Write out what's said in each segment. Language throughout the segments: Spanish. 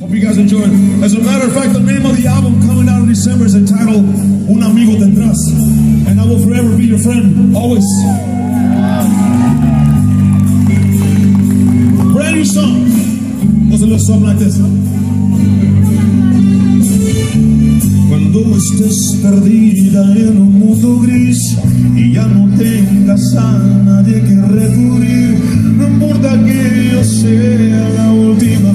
Hope you guys enjoy it. As a matter of fact, the name of the album coming out in December is entitled Un Amigo Tendrás. And I will forever be your friend, always. Brand new song. Goes a little something like this. Cuando estés perdida en un mundo gris y ya no tengas a nadie que recurrir, no importa que yo sea la última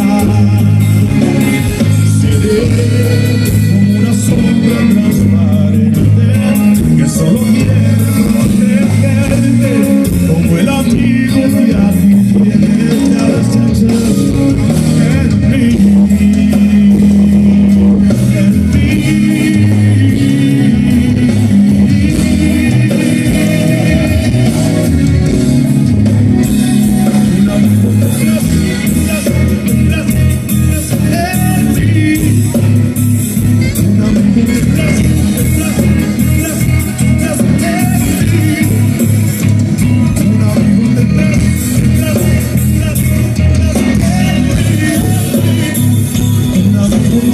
God.